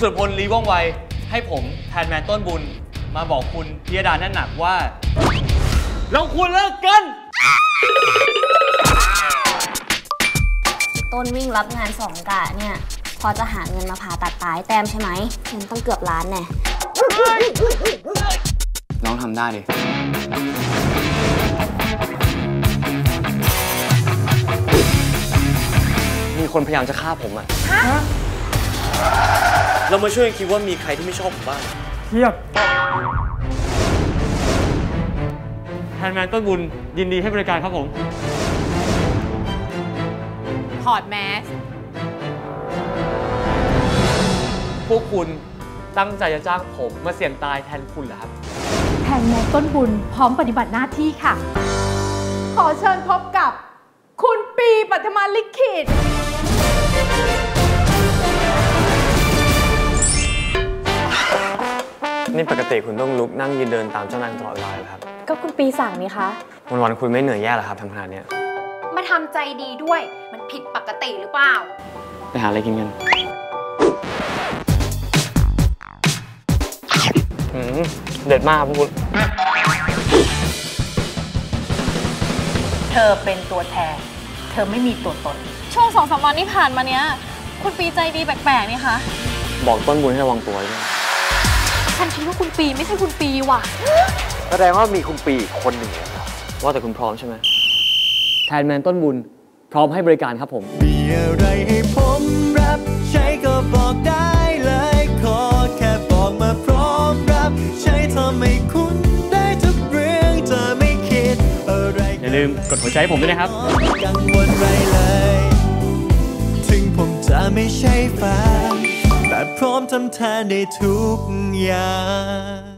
สุรพลลีว่องไว ให้ผมแทนแมนต้นบุญ มาบอกคุณพิยดาแน่นหนักว่า เราควรเลิกกัน ต้นวิ่งรับงานสองกะเนี่ย พอจะหาเงินมาผ่าตัดตายแต้มใช่ไหมเงินต้องเกือบล้านแน่น้องทำได้ดิมีคนพยายามจะฆ่าผมอะ เรามาช่วยกันคิดว่ามีใครที่ไม่ชอบผมบ้างเทียบแทนแมนต้นบุญยินดีให้บริการครับผมถอดแมส พวกคุณตั้งใจจะจ้างผมมาเสี่ยงตายแทนคุณเหรอครับ แทนแมนต้นบุญพร้อมปฏิบัติหน้าที่ค่ะ ขอเชิญพบกับคุณปีปัทมาลิขิต นี่ปกติคุณต้องลุกนั่งยืนเดินตามเจ้านายตลอดเวลาเลยเหรอครับ ก็คุณปีสั่งนี่คะ วันๆคุณไม่เหนื่อยแย่เหรอครับทำขนาดเนี้ย มาทำใจดีด้วย มันผิดปกติหรือเปล่า ไปหาอะไรกินกันอืมเด็ดมากครับคุณเธอเป็นตัวแทน เธอไม่มีตัวตน ช่วงสองสามวันที่ผ่านมาเนี้ย คุณปีใจดีแปลกๆนี่คะ บอกต้นบุญให้ระวังตัวด้วย ฉันคิดว่าคุณปีไม่ใช่คุณปีว่ะ แสดงว่ามีคุณปีอีกคนหนึ่งว่าแต่คุณพร้อมใช่ไหมแทนแมนต้นบุญ พร้อมให้บริการครับผม มีอะไรให้ผมรับใช้ก็บอกได้เลยขอแค่บอกมาพร้อมรับใช้ทำให้คุณได้ทุกเรื่องจะไม่คิดอะไรอย่าลืมกดหัวใจให้ผมด้วยนะครับไม่กังวลไรเลย ถึงผมจะไม่ใช่แฟนแต่ พร้อมทำแทนได้ทุกอย่าง